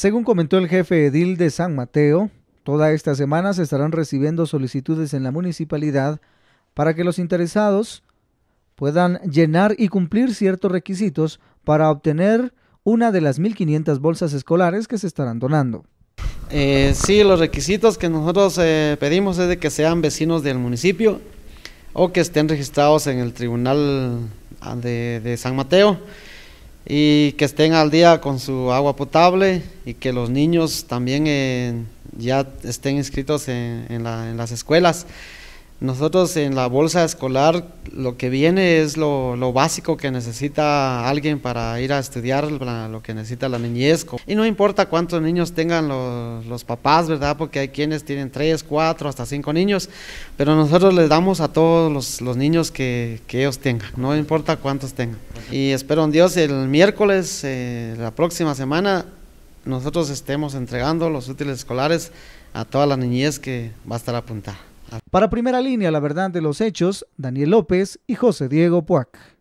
Según comentó el jefe edil de San Mateo, toda esta semana se estarán recibiendo solicitudes en la municipalidad para que los interesados puedan llenar y cumplir ciertos requisitos para obtener una de las 1.500 bolsas escolares que se estarán donando. Eh, sí, los requisitos que nosotros eh, pedimos es de que sean vecinos del municipio o que estén registrados en el Tribunal ah, de, San Mateo y que estén al día con su agua potable y que los niños también eh, ya estén inscritos en las escuelas. Nosotros en la bolsa escolar lo que viene es lo, básico que necesita alguien para ir a estudiar, lo que necesita la niñez. Y no importa cuántos niños tengan los, papás, ¿verdad? Porque hay quienes tienen tres, cuatro, hasta cinco niños, pero nosotros les damos a todos los, niños que, ellos tengan, no importa cuántos tengan. Y espero en Dios el miércoles, eh, la próxima semana, nosotros estemos entregando los útiles escolares a toda la niñez que va a estar apuntada. Para primera línea, la verdad de los hechos, Daniel López y José Diego Puac.